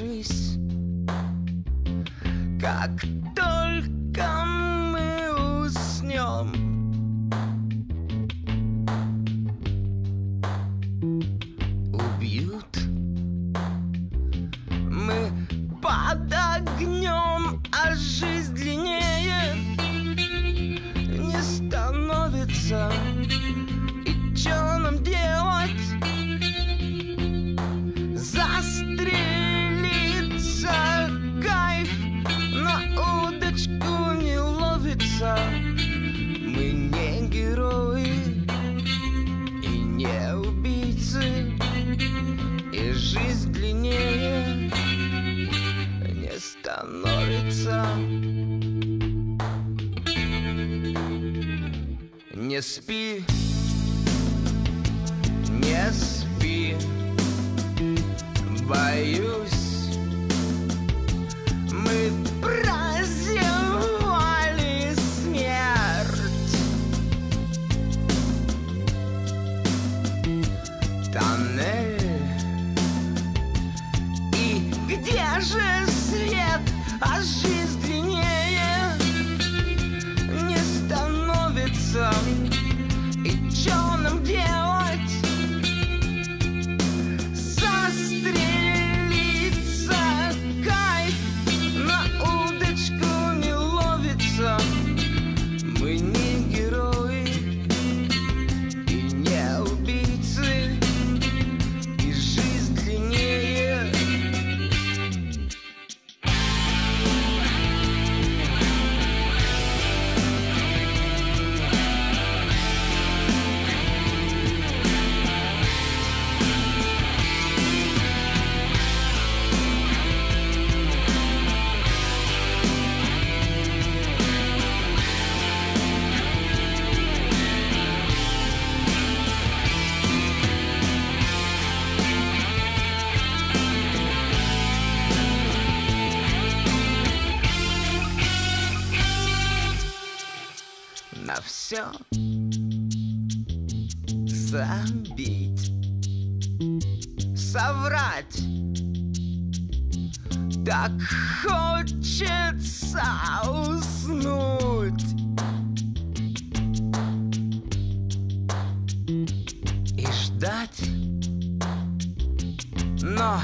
ложись, как только Я убийцы И жизнь длиннее не становится. Не спи, не спи. done. на все забить, соврать. Так хочется уснуть. И ждать, но